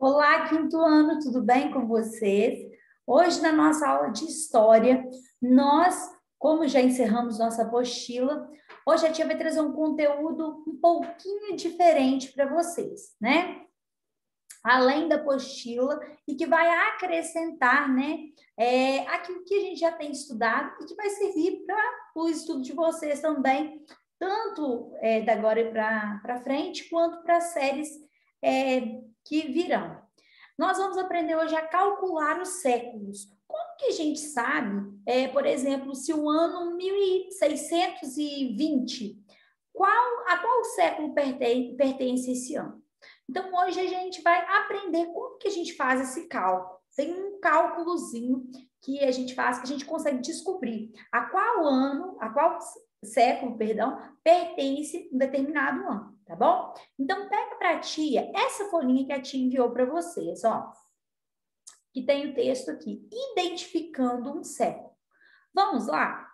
Olá, quinto ano, tudo bem com vocês? Hoje, na nossa aula de História, nós, como já encerramos nossa apostila, hoje a tia vai trazer um conteúdo um pouquinho diferente para vocês, né? Além da apostila e que vai acrescentar, né, é, aquilo que a gente já tem estudado e que vai servir para o estudo de vocês também, tanto é, da agora para frente, quanto para séries é, que virão. Nós vamos aprender hoje a calcular os séculos. Como que a gente sabe, é, por exemplo, se o ano 1620, qual, a qual século pertence, pertence esse ano? Então, hoje a gente vai aprender como que a gente faz esse cálculo. Tem um cálculozinho que a gente faz, que a gente consegue descobrir a qual ano, a qual século, perdão, pertence um determinado ano, tá bom? Então, pega para a tia essa folhinha que a tia enviou para vocês, ó, que tem o texto aqui, identificando um século. Vamos lá?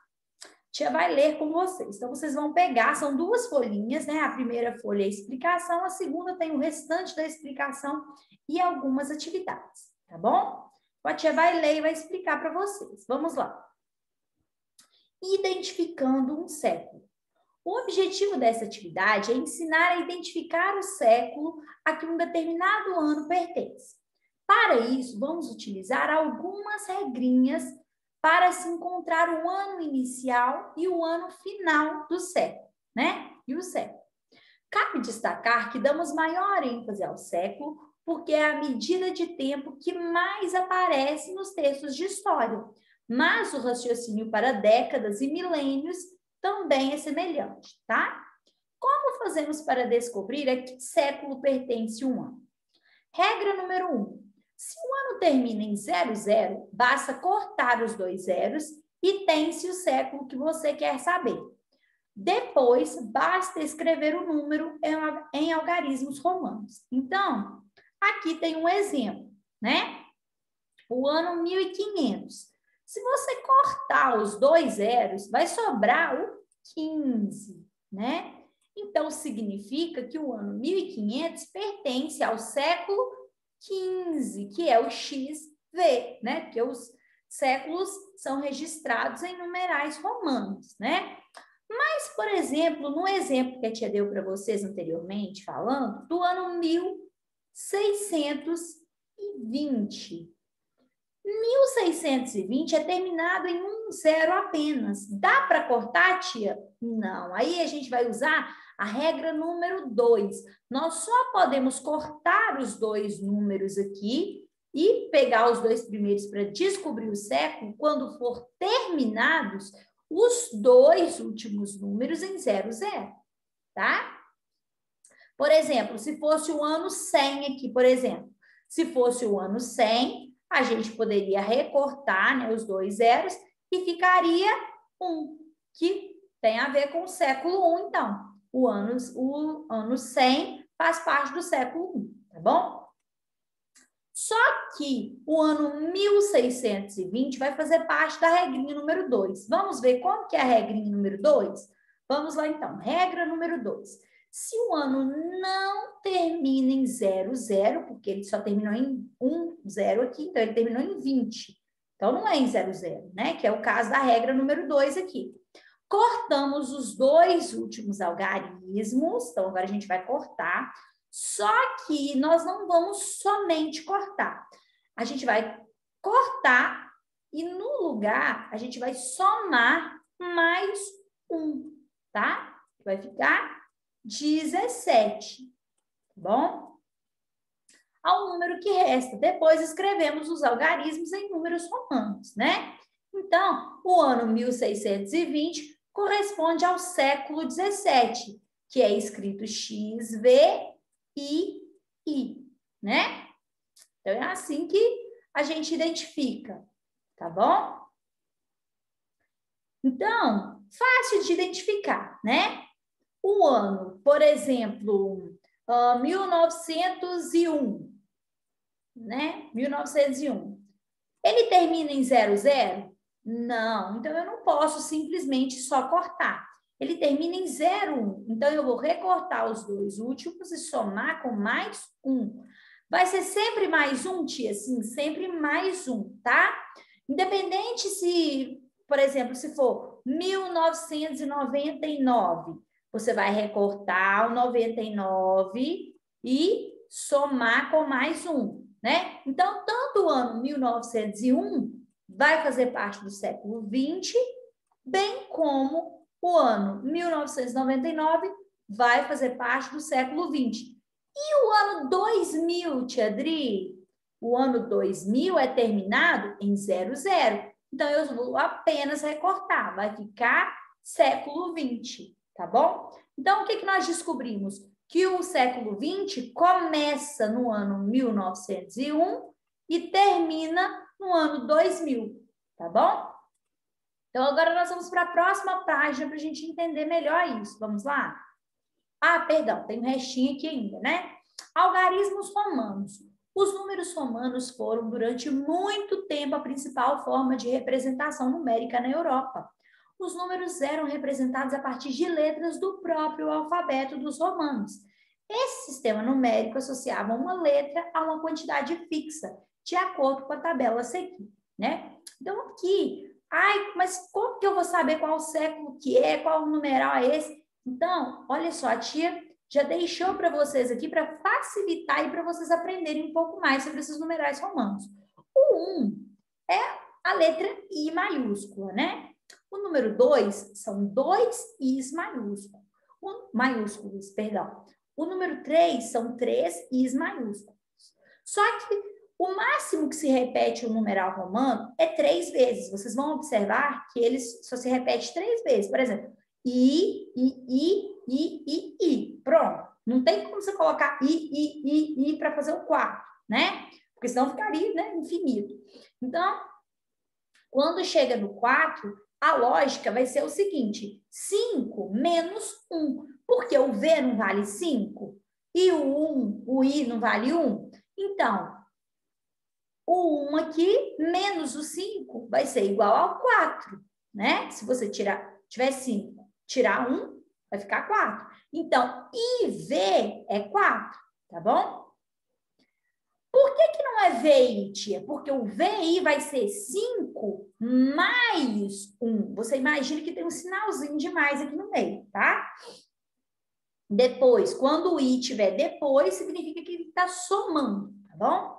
tia vai ler com vocês. Então, vocês vão pegar, são duas folhinhas, né? A primeira folha é a explicação, a segunda tem o restante da explicação e algumas atividades, tá bom? A tia vai ler e vai explicar para vocês. Vamos lá identificando um século. O objetivo dessa atividade é ensinar a identificar o século a que um determinado ano pertence. Para isso, vamos utilizar algumas regrinhas para se encontrar o ano inicial e o ano final do século, né? E o século. Cabe destacar que damos maior ênfase ao século porque é a medida de tempo que mais aparece nos textos de história, mas o raciocínio para décadas e milênios também é semelhante, tá? Como fazemos para descobrir a que século pertence um ano? Regra número um. Se o ano termina em 00, basta cortar os dois zeros e tem-se o século que você quer saber. Depois, basta escrever o número em algarismos romanos. Então, aqui tem um exemplo, né? O ano 1500. Se você cortar os dois zeros, vai sobrar o 15, né? Então, significa que o ano 1500 pertence ao século 15, que é o XV, né? Porque os séculos são registrados em numerais romanos, né? Mas, por exemplo, no exemplo que a tia deu para vocês anteriormente, falando, do ano 1620, 1620 é terminado em um zero apenas. Dá para cortar, tia? Não. Aí a gente vai usar a regra número 2. Nós só podemos cortar os dois números aqui e pegar os dois primeiros para descobrir o século quando for terminados os dois últimos números em zero, zero, tá? Por exemplo, se fosse o ano 100 aqui, por exemplo, se fosse o ano 100, a gente poderia recortar né, os dois zeros e ficaria um, que tem a ver com o século I, então. O ano, o ano 100 faz parte do século I, tá bom? Só que o ano 1620 vai fazer parte da regrinha número 2. Vamos ver como que é a regrinha número 2? Vamos lá, então. Regra número 2. Se o ano não termina em 0, 0, porque ele só terminou em 1, 0 aqui, então ele terminou em 20. Então não é em 0, 0, né? Que é o caso da regra número 2 aqui. Cortamos os dois últimos algarismos, então agora a gente vai cortar, só que nós não vamos somente cortar. A gente vai cortar e no lugar a gente vai somar mais um, tá? Vai ficar 17, tá bom? Ao número que resta. Depois escrevemos os algarismos em números romanos, né? Então, o ano 1620 corresponde ao século 17, que é escrito X, V, I, I, né? Então, é assim que a gente identifica, tá bom? Então, fácil de identificar, né? o ano, por exemplo, uh, 1901, né? 1901. Ele termina em 00? Não, então eu não posso simplesmente só cortar. Ele termina em 01, então eu vou recortar os dois últimos e somar com mais um. Vai ser sempre mais um, tia? Sim, sempre mais um, tá? Independente se, por exemplo, se for 1999, você vai recortar o 99 e somar com mais um, né? Então, tanto o ano 1901 vai fazer parte do século 20, bem como o ano 1999 vai fazer parte do século 20. E o ano 2000, Tia Adri? O ano 2000 é terminado em 00. Então, eu vou apenas recortar, vai ficar século 20, tá bom? Então, o que, que nós descobrimos? Que o século 20 começa no ano 1901 e termina no ano 2000, tá bom? Então, agora nós vamos para a próxima página para a gente entender melhor isso. Vamos lá? Ah, perdão, tem um restinho aqui ainda, né? Algarismos romanos. Os números romanos foram, durante muito tempo, a principal forma de representação numérica na Europa. Os números eram representados a partir de letras do próprio alfabeto dos romanos. Esse sistema numérico associava uma letra a uma quantidade fixa, de acordo com a tabela a seguir, né? Então, aqui, ai, mas como que eu vou saber qual século que é, qual numeral é esse? Então, olha só, a tia já deixou para vocês aqui para facilitar e para vocês aprenderem um pouco mais sobre esses numerais romanos. O 1 é a letra I maiúscula, né? O número 2 são dois Is maiúsculos, maiúsculos, perdão. O número 3 são três Is maiúsculos. Só que o máximo que se repete o numeral romano é três vezes. Vocês vão observar que eles só se repete três vezes. Por exemplo, I, I, I, I, I, I. Pronto. Não tem como você colocar I, I, I, I para fazer o quarto, né? Porque senão ficaria né, infinito. Então, quando chega no 4, a lógica vai ser o seguinte: 5 menos 1. Porque o V não vale 5 e o 1, o I não vale 1. Então, o 1 aqui menos o 5 vai ser igual ao 4, né? Se você tirar, tiver 5, tirar 1, vai ficar 4. Então, IV é 4, tá bom? VI, tia? Porque o VI vai ser 5 mais 1. Você imagina que tem um sinalzinho de mais aqui no meio, tá? Depois, quando o I tiver depois, significa que ele está somando, tá bom?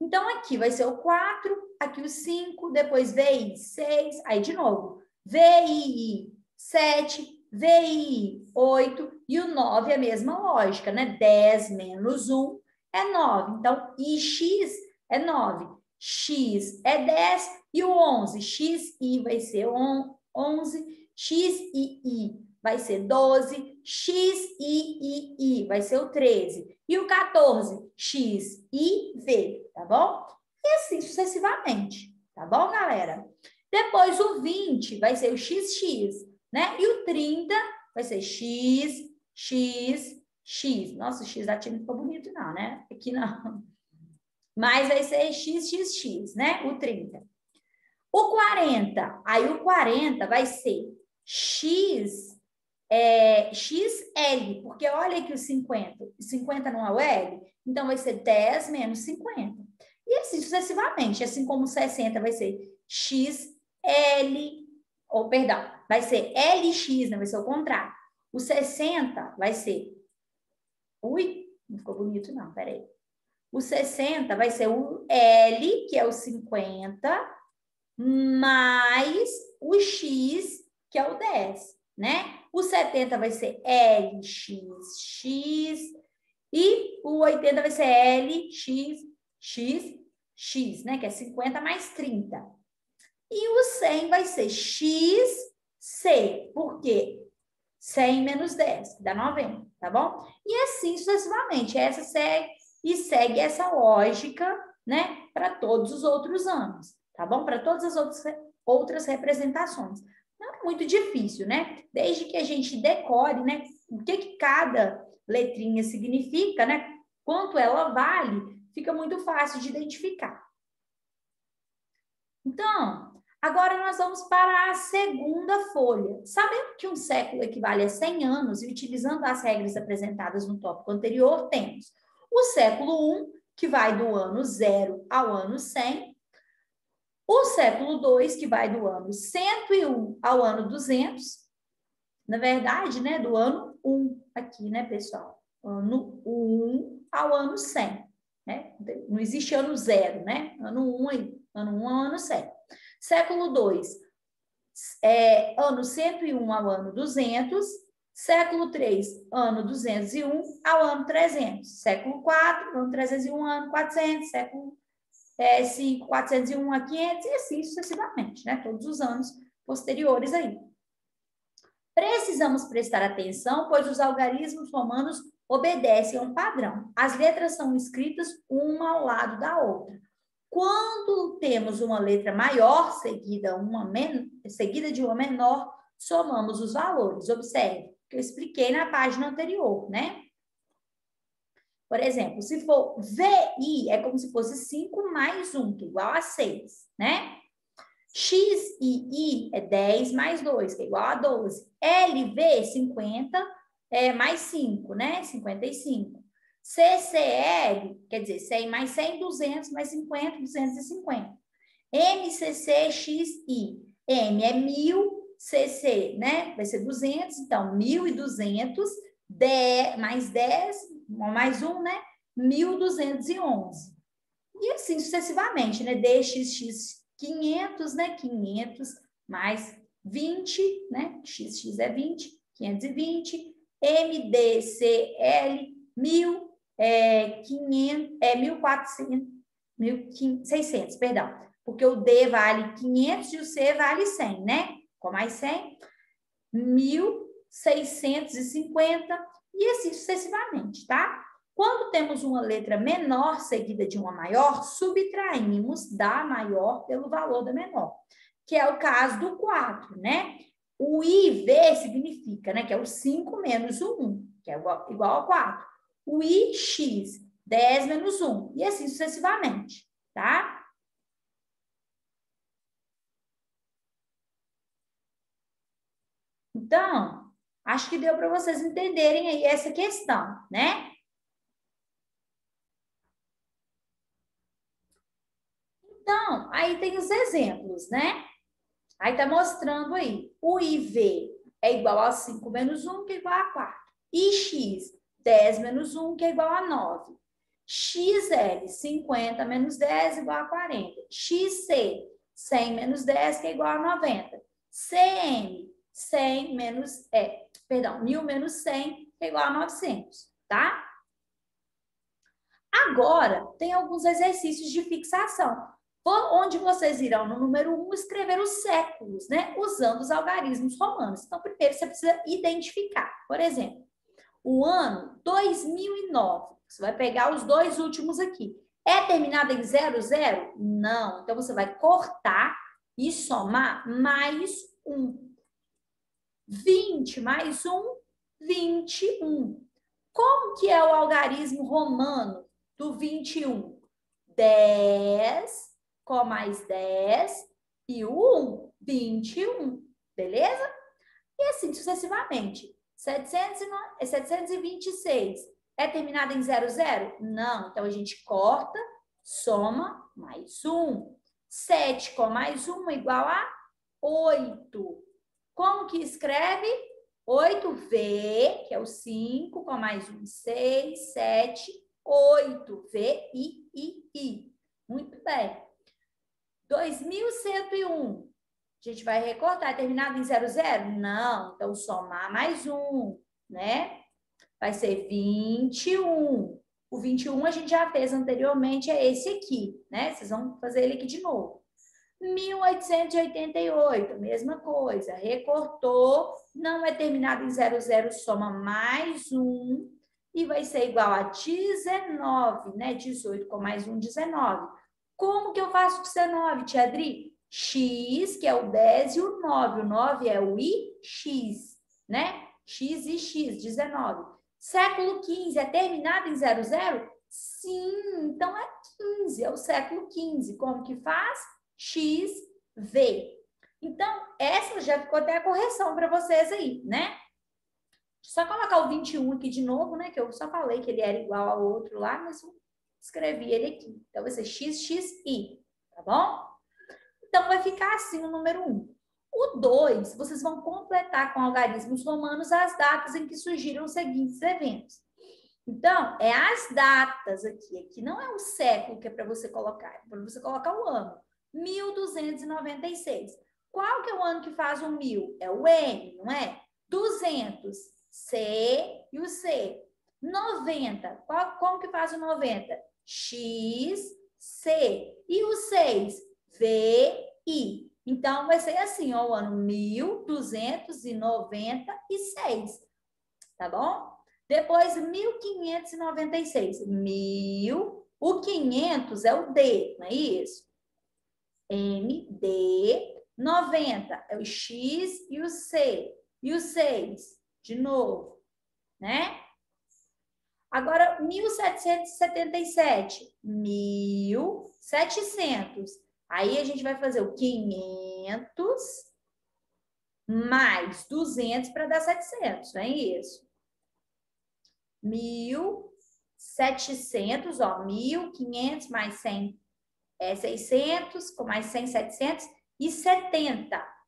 Então, aqui vai ser o 4, aqui o 5, depois VI 6, aí de novo, VI 7, VI 8 e o 9 é a mesma lógica, né? 10 menos 1 é 9. Então, IX é 9, X é 10 e o 11, XI vai ser 11, XII vai ser 12, XIII vai ser o 13 e o 14, XIV, tá bom? E assim sucessivamente, tá bom, galera? Depois o 20 vai ser o XX, né? E o 30 vai ser X, X, X. Nossa, o X da time ficou bonito, não, né? Aqui não. Mas vai ser X, X, X, né? O 30. O 40, aí o 40 vai ser X, é, XL, porque olha aqui o 50. 50 não é o L? Então vai ser 10 menos 50. E assim sucessivamente, assim como 60 vai ser XL, ou perdão, vai ser LX, não vai ser o contrário. O 60 vai ser. Ui, não ficou bonito, não, peraí. O 60 vai ser o L, que é o 50, mais o X, que é o 10, né? O 70 vai ser LXX e o 80 vai ser LXXX, né? Que é 50 mais 30. E o 100 vai ser x C. Por quê? 100 menos 10, dá 90, tá bom? E assim sucessivamente. Essa segue e segue essa lógica, né, para todos os outros anos, tá bom? Para todas as outras, outras representações. Não é muito difícil, né? Desde que a gente decore, né, o que, que cada letrinha significa, né? Quanto ela vale, fica muito fácil de identificar. Então, Agora nós vamos para a segunda folha. Sabendo que um século equivale a 100 anos e utilizando as regras apresentadas no tópico anterior, temos O século I, que vai do ano 0 ao ano 100. O século II, que vai do ano 101 ao ano 200. Na verdade, né, do ano 1 aqui, né, pessoal? Ano 1 ao ano 100. Né? Não existe ano 0, né? Ano 1 aí. Ano 1 ao ano 100. Século II, é, ano 101 ao ano 200 Século 3, ano 201 ao ano 300. Século 4, ano 301, ano 400. Século é, 5, 401 a 500 e assim sucessivamente, né? Todos os anos posteriores aí. Precisamos prestar atenção, pois os algarismos romanos obedecem a um padrão. As letras são escritas uma ao lado da outra. Quando temos uma letra maior seguida, uma seguida de uma menor, somamos os valores. Observe que eu expliquei na página anterior, né? Por exemplo, se for VI, é como se fosse 5 mais 1, que é igual a 6, né? X e I é 10 mais 2, que é igual a 12. LV, 50 é mais 5, né? 55. CCL, quer dizer, 100 mais 100, 200 mais 50, 250. MCCXI, M é 1000, CC, né? Vai ser 200, então 1.200, 10, mais 10, mais 1, né? 1.211. E assim sucessivamente, né? DXX 500, né? 500 mais 20, né? XX é 20, 520. MDCL 1.000, é, 500, é 1.400, 1.600, perdão. Porque o D vale 500 e o C vale 100, né? com mais 100, 1.650 e assim sucessivamente, tá? Quando temos uma letra menor seguida de uma maior, subtraímos da maior pelo valor da menor, que é o caso do 4, né? O IV significa, né, que é o 5 menos o 1, que é igual, igual a 4. O IX, 10 menos 1, e assim sucessivamente, tá? Então, acho que deu para vocês entenderem aí essa questão, né? Então, aí tem os exemplos, né? Aí tá mostrando aí, o IV é igual a 5 menos 1, que é igual a 4. E X, 10 menos 1, que é igual a 9. XL, 50 menos 10, igual a 40. XC, 100 menos 10, que é igual a 90. CM, 100 menos, é, perdão, 1.000 menos 100 é igual a 900, tá? Agora, tem alguns exercícios de fixação, onde vocês irão, no número 1, escrever os séculos, né? Usando os algarismos romanos. Então, primeiro você precisa identificar. Por exemplo, o ano 2009. Você vai pegar os dois últimos aqui. É terminado em 00? Não. Então, você vai cortar e somar mais um. 20 mais 1, 21. Como que é o algarismo romano do 21? 10 com mais 10 e o 1, 21, beleza? E assim sucessivamente. 726 é terminado em 00? Não, então a gente corta, soma, mais 1. 7 com mais 1 igual a 8. Como que escreve? 8V, que é o 5, com mais um, 6, 7, 8. V, I, I, I. Muito bem. 2101. A gente vai recortar, terminado em 00? Não. Então, somar mais um, né? Vai ser 21. O 21 a gente já fez anteriormente, é esse aqui, né? Vocês vão fazer ele aqui de novo. 1888, mesma coisa, recortou, não é terminado em 00, soma mais um e vai ser igual a 19, né? 18 com mais um, 19. Como que eu faço 19, tia Adri? X, que é o 10 e o 9. O 9 é o IX, né? X e X, 19. Século 15 é terminado em 00? Sim, então é 15, é o século 15. Como que faz? XV. Então, essa já ficou até a correção para vocês aí, né? Só colocar o 21 aqui de novo, né? Que eu só falei que ele era igual ao outro lá, mas eu escrevi ele aqui. Então, vai ser XXI, tá bom? Então, vai ficar assim o número 1. O 2, vocês vão completar com algarismos romanos as datas em que surgiram os seguintes eventos. Então, é as datas aqui. Aqui não é o século que é para você colocar, é para você colocar o ano. 1296. Qual que é o ano que faz o mil? É o M, não é? 200, C e o C. 90, qual, como que faz o 90? X, C. E o 6? V, I. Então, vai ser assim, ó, o ano 1296, tá bom? Depois, 1596. Mil, o 500 é o D, não é isso? M, D, 90 é o X e o C. E o 6, de novo, né? Agora, 1777, 1700. Aí a gente vai fazer o 500 mais 200 para dar 700, não é isso? 1.700, ó, 1.500 mais 100 é 600, com mais 100, 700 e 70.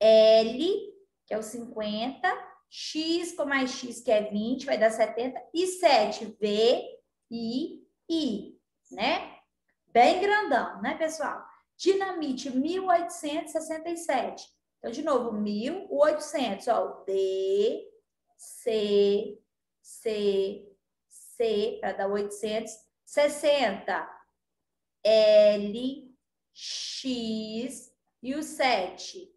L, que é o 50, X com mais X, que é 20, vai dar 70, e 7, V, I, I, né? Bem grandão, né, pessoal? Dinamite, 1867. Então, de novo, 1800, ó, D, C, C, C, para dar 800, 60, L, X e o 7.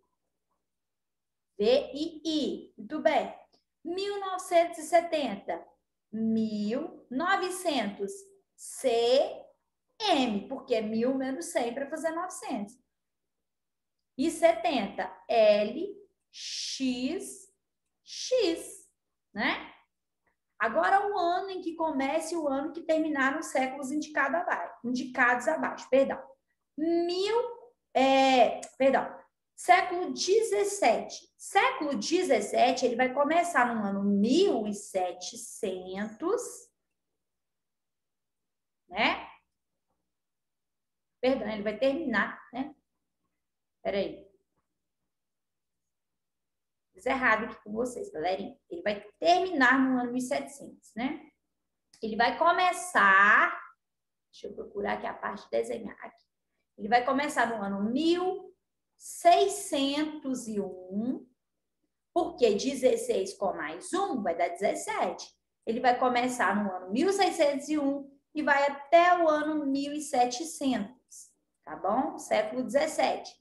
V e I. Muito bem. 1970. 1900. C, M, porque é mil menos 100 para fazer 900. E 70. L, X, X, né? Agora, o ano em que comece o ano que terminaram os séculos indicado abaixo, indicados abaixo, perdão. Mil, é, perdão, século 17. Século 17, ele vai começar no ano 1700, né? Perdão, ele vai terminar, né? Peraí fiz errado aqui com vocês, galerinha. Ele vai terminar no ano 1700, né? Ele vai começar, deixa eu procurar aqui a parte de desenhar aqui. Ele vai começar no ano 1601, porque 16 com mais 1 vai dar 17. Ele vai começar no ano 1601 e vai até o ano 1700, tá bom? Século 17.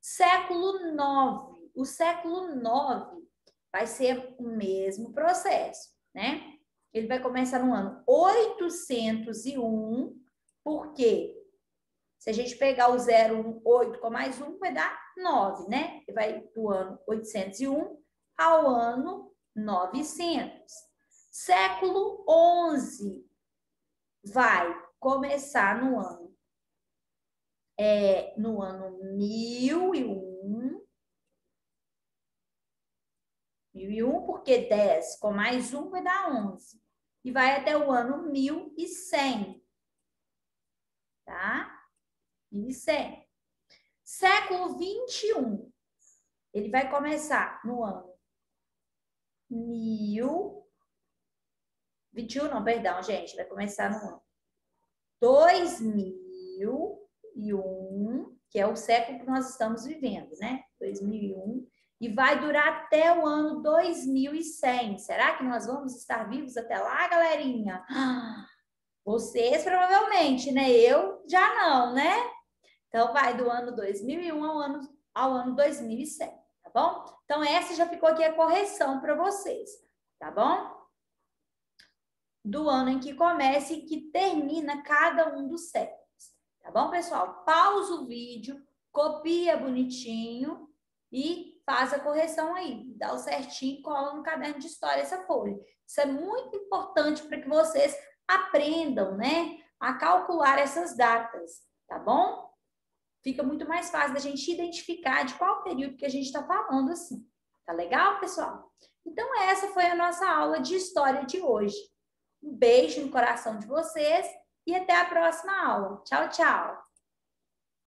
Século 9 o século IX vai ser o mesmo processo, né? Ele vai começar no ano 801, porque se a gente pegar o 018 com mais 1, vai dar 9, né? Ele vai do ano 801 ao ano 900. Século 11 vai começar no ano é, no ano 1001 1001, porque 10 com mais 1 vai dar 11. E vai até o ano 1100. Tá? 1100. Século 21. Ele vai começar no ano 1000. 21, não, perdão, gente. Vai começar no ano 2001, que é o século que nós estamos vivendo, né? 2001 e vai durar até o ano 2100. Será que nós vamos estar vivos até lá, galerinha? Vocês provavelmente, né? Eu já não, né? Então vai do ano 2001 ao ano ao ano 2100, tá bom? Então essa já ficou aqui a correção para vocês, tá bom? Do ano em que começa e que termina cada um dos séculos. Tá bom, pessoal? Pausa o vídeo, copia bonitinho e faz a correção aí, dá o certinho e cola no caderno de história essa folha. Isso é muito importante para que vocês aprendam, né, a calcular essas datas, tá bom? Fica muito mais fácil da gente identificar de qual período que a gente está falando assim. Tá legal, pessoal? Então, essa foi a nossa aula de história de hoje. Um beijo no coração de vocês e até a próxima aula. Tchau, tchau!